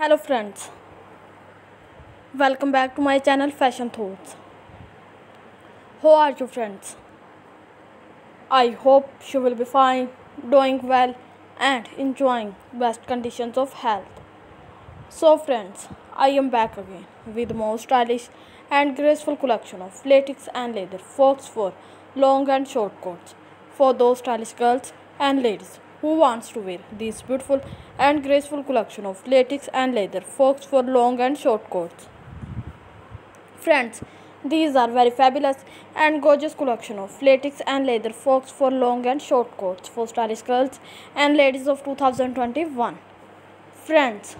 Hello friends, welcome back to my channel Fashion Thoughts. How are you friends? I hope you will be fine, doing well and enjoying best conditions of health. So friends, I am back again with more stylish and graceful collection of latex and leather faux fur long and short coats for those stylish girls and ladies who wants to wear this beautiful and graceful collection of latex and leather faux fur long and short coats. Friends, these are very fabulous and gorgeous collection of latex and leather faux fur long and short coats for stylish girls and ladies of 2021. Friends,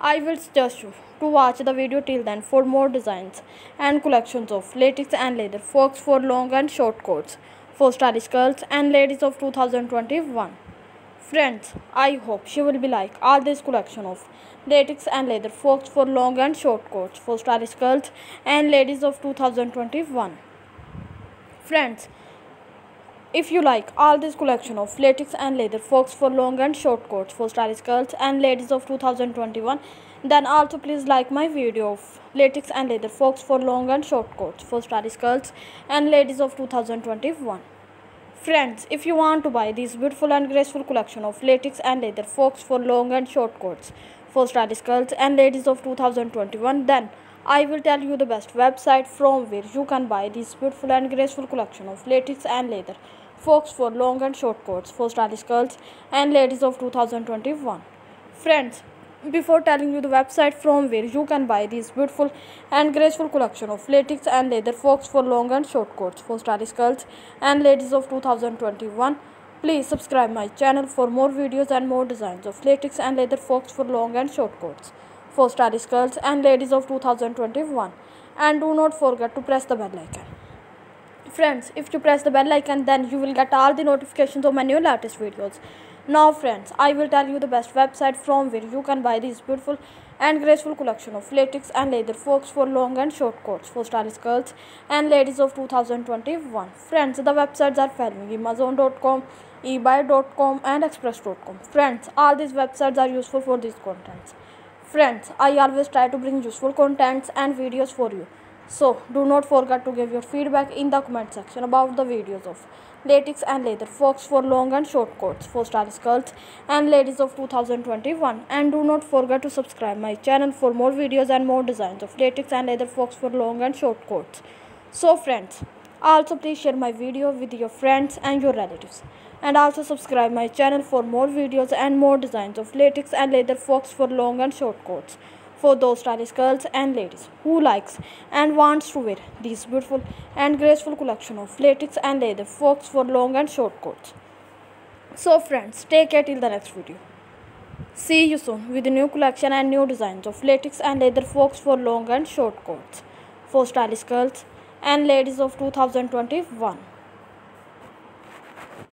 I will suggest you to watch the video till then for more designs and collections of latex and leather faux fur long and short coats for stylish girls and ladies of 2021. Friends, I hope she will be like all this collection of latex and leather faux fur long and short coats for stylish girls and ladies of 2021. Friends, if you like all this collection of latex and leather faux fur long and short coats for stylish girls and ladies of 2021, then also please like my video of latex and leather faux fur long and short coats for stylish girls and ladies of 2021. Friends, if you want to buy this beautiful and graceful collection of latex and leather faux fur long and short coats for stylish girls and ladies of 2021, then I will tell you the best website from where you can buy this beautiful and graceful collection of latex and leather faux fur long and short coats for stylish girls and ladies of 2021. Friends, before telling you the website from where you can buy this beautiful and graceful collection of latex and leather faux fur long and short coats. For stylish girls and ladies of 2021 please subscribe my channel for more videos and more designs of latex and leather faux fur long and short coats. For stylish girls and ladies of 2021 and do not forget to press the bell icon friends if you press the bell icon then you will get all the notifications of my new latest videos now friends, I will tell you the best website from where you can buy this beautiful and graceful collection of latex and leather faux fur long and short coats for stylish girls and ladies of 2021. Friends, the websites are following amazon.com, ebay.com and express.com. Friends, all these websites are useful for these contents. Friends, I always try to bring useful contents and videos for you. So, do not forget to give your feedback in the comment section about the videos of latex and leather faux fur long and short coats for stylish girls and ladies of 2021 and do not forget to subscribe my channel for more videos and more designs of latex and leather faux fur long and short coats. So friends, also please share my video with your friends and your relatives. And also subscribe my channel for more videos and more designs of latex and leather faux fur long and short coats for those stylish girls and ladies who likes and wants to wear this beautiful and graceful collection of latex and leather faux fur long and short coats. So friends, take care till the next video. See you soon with new collection and new designs of latex and leather faux fur long and short coats for stylish girls and ladies of 2021.